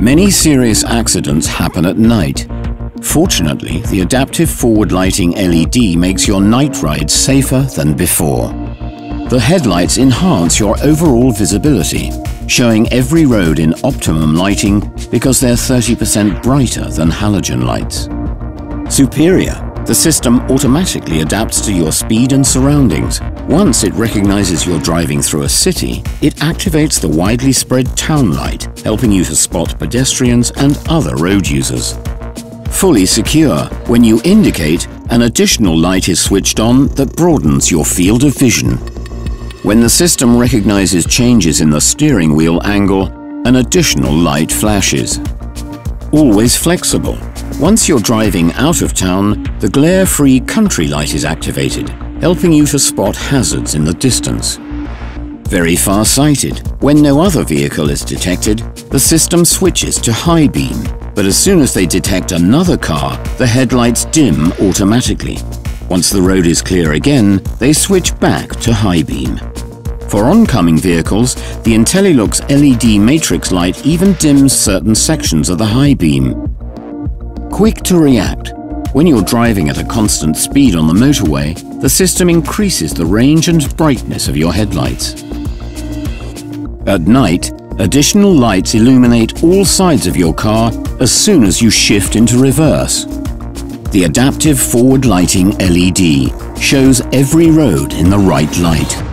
Many serious accidents happen at night. Fortunately, the adaptive forward lighting LED makes your night rides safer than before. The headlights enhance your overall visibility, showing every road in optimum lighting because they're 30% brighter than halogen lights. Superior the system automatically adapts to your speed and surroundings. Once it recognizes you're driving through a city, it activates the widely spread town light, helping you to spot pedestrians and other road users. Fully secure, when you indicate, an additional light is switched on that broadens your field of vision. When the system recognizes changes in the steering wheel angle, an additional light flashes. Always flexible, once you're driving out of town, the glare-free country light is activated, helping you to spot hazards in the distance. Very far-sighted. When no other vehicle is detected, the system switches to high beam, but as soon as they detect another car, the headlights dim automatically. Once the road is clear again, they switch back to high beam. For oncoming vehicles, the IntelliLux LED matrix light even dims certain sections of the high beam, quick to react. When you're driving at a constant speed on the motorway, the system increases the range and brightness of your headlights. At night, additional lights illuminate all sides of your car as soon as you shift into reverse. The adaptive forward lighting LED shows every road in the right light.